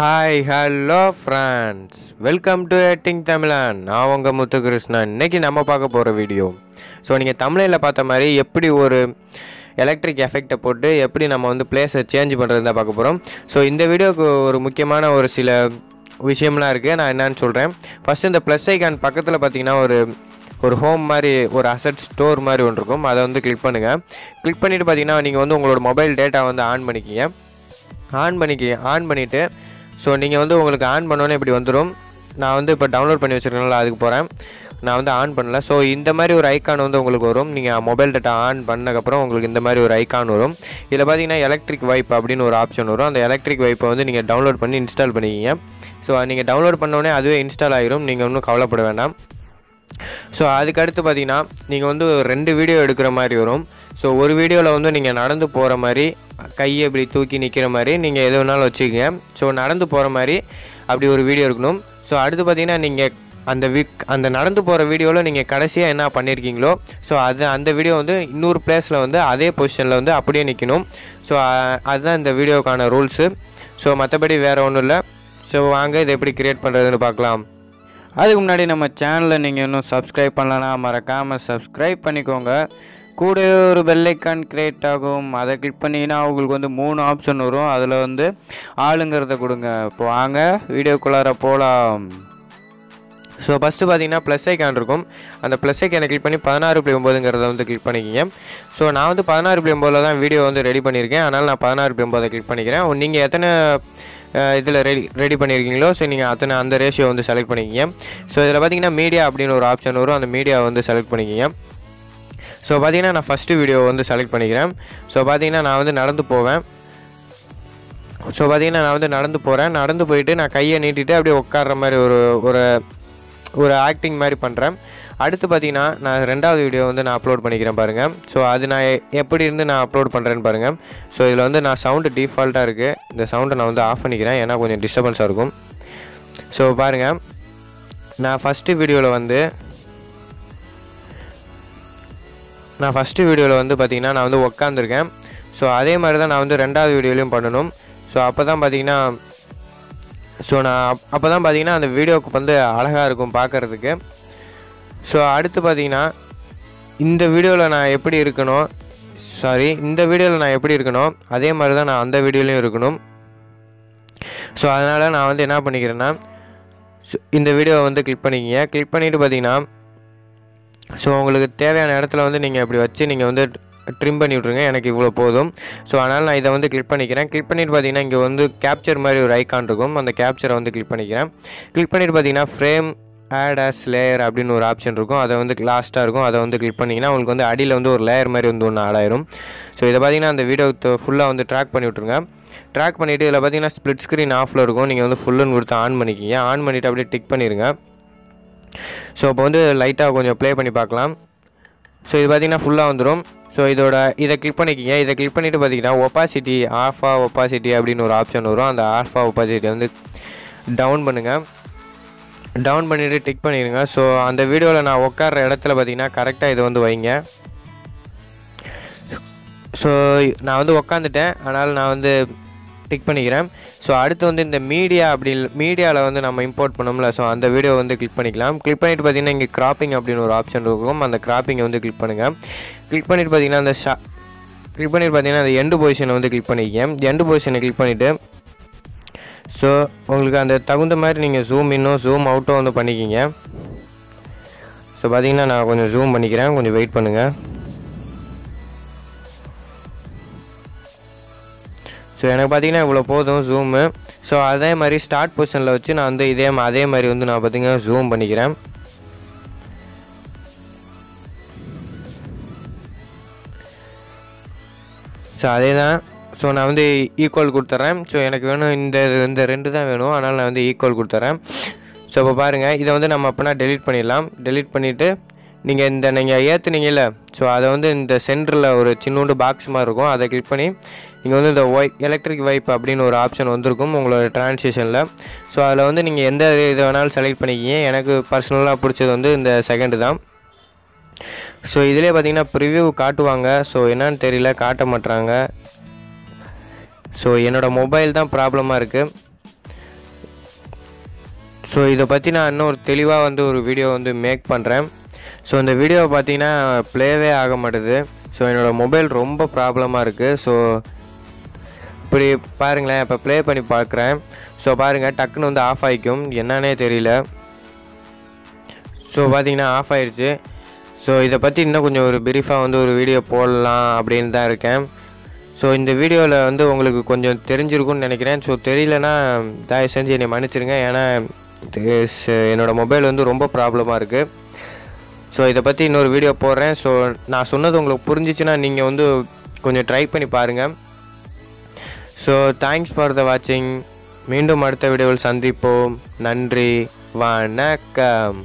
Hi hello friends welcome to எட்டிங் Tamizhan நான் உங்கள் முத்துகிருஷ்ணன். இன்றைக்கி நம்ம பார்க்க போகிற வீடியோ ஸோ நீங்கள் தமிழில் பார்த்த மாதிரி எப்படி ஒரு எலக்ட்ரிக் எஃபெக்டை போட்டு எப்படி நம்ம வந்து பிளேஸை சேஞ்ச் பண்ணுறது தான் பார்க்க போகிறோம் ஸோ இந்த வீடியோக்கு ஒரு முக்கியமான ஒரு சில விஷயம்லாம் இருக்குது நான் என்னன்னு சொல்கிறேன் ஃபஸ்ட் இந்த ப்ளஸ் ஐக்கான் பக்கத்தில் பார்த்தீங்கன்னா ஒரு ஒரு ஹோம் மாதிரி ஒரு அசட் ஸ்டோர் மாதிரி ஒன்று இருக்கும். அதை வந்து கிளிக் பண்ணுங்கள் கிளிக் பண்ணிவிட்டு பார்த்தீங்கன்னா நீங்கள் வந்து உங்களோட மொபைல் டேட்டா வந்து ஆன் பண்ணிக்கிங்க. ஆன் பண்ணிக்க ஆன் பண்ணிவிட்டு ஸோ நீங்கள் வந்து உங்களுக்கு ஆன் பண்ணோன்னே இப்படி வந்துடும் நான் வந்து இப்போ டவுன்லோட் பண்ணி வச்சுருக்கேன்ல அதுக்கு போகிறேன் நான் வந்து ஆன் பண்ணல. ஸோ இந்த மாதிரி ஒரு ஐக்கான் வந்து உங்களுக்கு வரும். நீங்கள் மொபைல் டேட்டா ஆன் பண்ணதுக்கப்புறம் உங்களுக்கு இந்த மாதிரி ஒரு ஐக்கான் வரும். இதில் பார்த்தீங்கன்னா எலக்ட்ரிக் வைப் அப்படின்னு ஒரு ஆப்ஷன் வரும். அந்த எலக்ட்ரிக் வைப்பை வந்து நீங்கள் டவுன்லோட் பண்ணி இன்ஸ்டால் பண்ணிக்கிங்க. ஸோ நீங்கள் டவுன்லோட் பண்ணோடனே அதுவே இன்ஸ்டால் ஆகிரும் நீங்கள் ஒன்றும் கவலைப்பட வேண்டாம். ஸோ அதுக்கடுத்து பார்த்தீங்கன்னா நீங்கள் வந்து ரெண்டு வீடியோ எடுக்கிற மாதிரி வரும். ஸோ ஒரு வீடியோவில் வந்து நீங்கள் நடந்து போகிற மாதிரி கையை இப்படி தூக்கி நிற்கிற மாதிரி நீங்கள் எது வேணாலும் வச்சுக்கோங்க. ஸோ நடந்து போகிற மாதிரி அப்படி ஒரு வீடியோ இருக்கணும் ஸோ அடுத்து பார்த்தீங்கன்னா நீங்கள் அந்த வீக் அந்த நடந்து போகிற வீடியோவில் நீங்கள் கடைசியாக என்ன பண்ணியிருக்கீங்களோ ஸோ அது அந்த வீடியோ வந்து இன்னொரு பிளேஸில் வந்து அதே பொசிஷனில் வந்து அப்படியே நிற்கணும் ஸோ அதுதான் இந்த வீடியோக்கான ரூல்ஸு ஸோ மற்றபடி வேறு ஒன்றும் இல்லை. ஸோ வாங்க இதை எப்படி க்ரியேட் பண்ணுறதுன்னு பார்க்கலாம். அதுக்கு முன்னாடி நம்ம சேனலை நீங்கள் இன்னும் சப்ஸ்கிரைப் பண்ணலன்னா மறக்காமல் சப்ஸ்கிரைப் பண்ணிக்கோங்க. கூட ஒரு பெல்லைக்கான் கிரியேட் ஆகும். அதை கிளிக் பண்ணிங்கன்னா அவங்களுக்கு வந்து மூணு ஆப்ஷன் வரும். அதில் வந்து ஆளுங்கிறத கொடுங்க. இப்போ வாங்க வீடியோக்குள்ளார போகலாம் ஸோ ஃபஸ்ட்டு பார்த்தீங்கன்னா ப்ளஸ் ஐக்கான் இருக்கும். அந்த ப்ளஸ் ஐக்கானை கிளிக் பண்ணி பதினாறு புள்ளி ஒம்பதுங்கிறத வந்து கிளிக் பண்ணிக்கிங்க. ஸோ நான் வந்து பதினாறு புள்ளி ஒம்பதில் தான் வீடியோ வந்து ரெடி பண்ணியிருக்கேன். அதனால் நான் பதினாறு புள்ளி ஒம்பதை கிளிக் பண்ணிக்கிறேன். நீங்கள் எத்தனை இதில் ரெடி ரெடி பண்ணியிருக்கீங்களோ? ஸோ நீங்கள் அத்தனை அந்த ரேஷியோ வந்து செலக்ட் பண்ணிக்கிங்க. ஸோ இதில் பார்த்தீங்கன்னா மீடியா அப்படின்னு ஒரு ஆப்ஷன் வரும். அந்த மீடியா வந்து செலக்ட் பண்ணிக்கிங்க. ஸோ பார்த்தீங்கன்னா நான் ஃபஸ்ட்டு வீடியோ வந்து செலக்ட் பண்ணிக்கிறேன். ஸோ பார்த்தீங்கன்னா நான் வந்து நடந்து போவேன். ஸோ பார்த்தீங்கன்னா நான் வந்து நடந்து போகிறேன் நடந்து போயிட்டு நான் கையை நீட்டிட்டு அப்படியே உட்கார்ற மாதிரி ஒரு ஒரு ஒரு ஆக்டிங் மாதிரி பண்ணுறேன் அடுத்து பார்த்தீங்கன்னா நான் ரெண்டாவது வீடியோ வந்து நான் அப்லோட் பண்ணிக்கிறேன் பாருங்கள் ஸோ அது நான் எ- எப்படி இருந்து நான் அப்லோட் பண்ணுறேன்னு பாருங்கள் ஸோ இதில் வந்து நான் சவுண்டு டிஃபால்ட்டாக இருக்குது இந்த சவுண்டை நான் வந்து ஆஃப் பண்ணிக்கிறேன். ஏன்னா கொஞ்சம் டிஸ்டர்பன்ஸாக இருக்கும். ஸோ பாருங்கள் நான் ஃபஸ்ட்டு வீடியோவில் வந்து நான் ஃபஸ்ட்டு வீடியோவில் வந்து பார்த்தீங்கன்னா நான் வந்து உக்காந்துருக்கேன். ஸோ அதே மாதிரி தான் நான் வந்து ரெண்டாவது வீடியோலையும் பண்ணணும். ஸோ அப்போ தான் பார்த்தீங்கன்னா ஸோ நான் அப்போ தான் பார்த்தீங்கன்னா அந்த வீடியோவுக்கு வந்து அழகாக இருக்கும் பார்க்குறதுக்கு ஸோ அடுத்து பார்த்தீங்கன்னா இந்த வீடியோவில் நான் எப்படி இருக்கணும் சாரி இந்த வீடியோவில் நான் எப்படி இருக்கணும் அதே மாதிரி தான் நான் அந்த வீடியோலையும் இருக்கணும். ஸோ அதனால் நான் வந்து என்ன பண்ணிக்கிறேன்னா ஸோ இந்த வீடியோவை வந்து கிளிக் பண்ணிக்கிங்க. கிளிக் பண்ணிவிட்டு பார்த்தீங்கன்னா ஸோ உங்களுக்கு தேவையான இடத்துல வந்து நீங்கள் இப்படி வச்சு நீங்கள் வந்து ட்ரிம் பண்ணி விட்ருங்க எனக்கு இவ்வளோ போதும். ஸோ அதனால் நான் இதை வந்து கிளிக் பண்ணிக்கிறேன். கிளிக் பண்ணிட்டு பார்த்தீங்கன்னா இங்கே வந்து கேப்சர் மாதிரி ஒரு ஐக்கான் இருக்கும். அந்த கேப்சரை வந்து கிளிக் பண்ணிக்கிறேன். கிளிக் பண்ணிட்டு பார்த்தீங்கன்னா ஃப்ரேம் ஆட் ஆஸ் லேயர் அப்படின்னு ஒரு ஆப்ஷன் இருக்கும். அதை வந்து லாஸ்ட்டாக இருக்கும். அதை வந்து கிளிக் பண்ணிங்கன்னா உங்களுக்கு வந்து அடியில் வந்து ஒரு லேயர் மாதிரி வந்து ஒன்று ஆடாயிரும் ஸோ இதை பார்த்தீங்கன்னா அந்த வீடியோ ஃபுல்லாக வந்து ட்ராக் பண்ணி விட்ருங்க ட்ராக் பண்ணிவிட்டு இதில் பார்த்தீங்கன்னா ஸ்ப்ளிட் ஸ்க்ரீன் ஆஃபில் இருக்கும். நீங்கள் வந்து ஃபுல்லுன்னு கொடுத்து ஆன் பண்ணிக்கிங்க. ஆன் பண்ணிவிட்டு அப்படியே டிக் பண்ணிடுங்க ஸோ இப்போ வந்து லைட்டாக கொஞ்சம் ப்ளே பண்ணி பார்க்கலாம். ஸோ இது பார்த்தீங்கன்னா ஃபுல்லாக வந்துடும் ஸோ இதோட இதை கிளிக் பண்ணிக்கிங்க. இதை கிளிக் பண்ணிவிட்டு பார்த்தீங்கன்னா ஒப்பாசிட்டி ஆஃபா ஒப்பாசிட்டி அப்படின்னு ஒரு ஆப்ஷன் வரும். அந்த ஆஃபா ஒப்பாசிட்டி வந்து டவுன் பண்ணுங்கள் டவுன் பண்ணிவிட்டு டிக் பண்ணிடுங்க. ஸோ அந்த வீடியோவில் நான் உட்கார்ற இடத்துல பார்த்தீங்கன்னா கரெக்டாக இது வந்து வைங்க. ஸோ நான் வந்து உக்காந்துட்டேன் அதனால் நான் வந்து டிக் பண்ணிக்கிறேன். ஸோ அடுத்து வந்து இந்த மீடியா அப்படி மீடியாவில் வந்து நம்ம இம்போர்ட் பண்ணோம்ல. ஸோ அந்த வீடியோ வந்து கிளிக் பண்ணிக்கலாம். கிளிக் பண்ணிட்டு பார்த்தீங்கன்னா இங்கே கிராப்பிங் அப்படின்னு ஒரு ஆப்ஷன் இருக்கும். அந்த கிராப்பிங்கை வந்து கிளிக் பண்ணுங்கள் கிளிக் பண்ணிட்டு பார்த்தீங்கன்னா அந்த ஷா கிளிக் பண்ணிட்டு பார்த்தீங்கன்னா அந்த எண்டு பொசிஷனை வந்து கிளிக் பண்ணிக்கங்க எண்டு பொசிஷனை கிளிக் பண்ணிவிட்டு ஸோ உங்களுக்கு அந்த தகுந்த மாதிரி நீங்கள் ஜூம் இன்னும் ஜூம் அவுட்டும் வந்து பண்ணிக்கிங்க. ஸோ பார்த்தீங்கன்னா நான் கொஞ்சம் ஜூம் பண்ணிக்கிறேன். கொஞ்சம் வெயிட் பண்ணுங்கள் ஸோ எனக்கு பார்த்தீங்கன்னா இவ்வளோ போதும் ஜூமு ஸோ அதே மாதிரி ஸ்டார்ட் பொசிஷனில் வச்சு நான் வந்து இதே அதே மாதிரி வந்து நான் பார்த்தீங்கன்னா ஜூம் பண்ணிக்கிறேன். ஸோ அதே தான் ஸோ நான் வந்து ஈக்குவல் கொடுத்துட்றேன் ஸோ எனக்கு வேணும் இந்த இந்த ரெண்டு தான் வேணும். அதனால் நான் வந்து ஈக்குவல் கொடுத்துட்றேன் ஸோ இப்போ பாருங்கள் இதை வந்து நம்ம அப்போனா டெலிட் பண்ணிடலாம். டெலிட் பண்ணிவிட்டு நீங்கள் இந்த நீங்கள் ஏற்றுனீங்கல்ல ஸோ அதை வந்து இந்த சென்டரில் ஒரு சின்னோண்டு பாக்ஸ் மாதிரி இருக்கும். அதை கிளிக் பண்ணி இங்கே வந்து இந்த ஒய் எலக்ட்ரிக் வைப் அப்படின்னு ஒரு ஆப்ஷன் வந்திருக்கும் உங்களோட ட்ரான்ஸ்லேஷனில் ஸோ அதில் வந்து நீங்கள் எந்த இது வேணாலும் செலக்ட் பண்ணிக்கிங்க. எனக்கு பர்சனலாக பிடிச்சது வந்து இந்த செகண்டு தான். ஸோ இதிலே பார்த்தீங்கன்னா ப்ரிவ்யூ காட்டுவாங்க. ஸோ என்னன்னு தெரியல காட்ட மாட்டுறாங்க ஸோ என்னோடய மொபைல் தான் ப்ராப்ளமாக இருக்குது ஸோ இதை பற்றி நான் இன்னும் ஒரு தெளிவாக வந்து ஒரு வீடியோ வந்து மேக் பண்ணுறேன் ஸோ இந்த வீடியோவை பார்த்தீங்கன்னா ப்ளேவே ஆக மாட்டுது. ஸோ என்னோடய மொபைல் ரொம்ப ப்ராப்ளமாக இருக்குது ஸோ இப்படி பாருங்களேன் இப்போ ப்ளே பண்ணி பார்க்குறேன் ஸோ பாருங்கள் டக்குன்னு வந்து ஆஃப் ஆகிக்கும். என்னன்னே தெரியல. ஸோ பார்த்தீங்கன்னா ஆஃப் ஆயிடுச்சு ஸோ இதை பற்றி இன்னும் கொஞ்சம் ஒரு பிரீஃபாக வந்து ஒரு வீடியோ போடலாம் அப்படின்னு தான் இருக்கேன். ஸோ இந்த வீடியோவில் வந்து உங்களுக்கு கொஞ்சம் தெரிஞ்சிருக்கும்னு நினைக்கிறேன். ஸோ தெரியலனா தயவு செஞ்சு என்னை மன்னிச்சிருங்க. ஏன்னா என்னோடய மொபைல் வந்து ரொம்ப ப்ராப்ளமாக இருக்குது ஸோ இதை பற்றி இன்னொரு வீடியோ போடுறேன். ஸோ நான் சொன்னது உங்களுக்கு புரிஞ்சிச்சுன்னா நீங்கள் வந்து கொஞ்சம் ட்ரை பண்ணி பாருங்கள் ஸோ தேங்க்ஸ் ஃபார் த வாட்சிங் மீண்டும் அடுத்த வீடியோவில் சந்திப்போம். நன்றி. வணக்கம்.